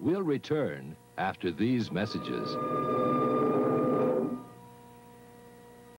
We'll return after these messages.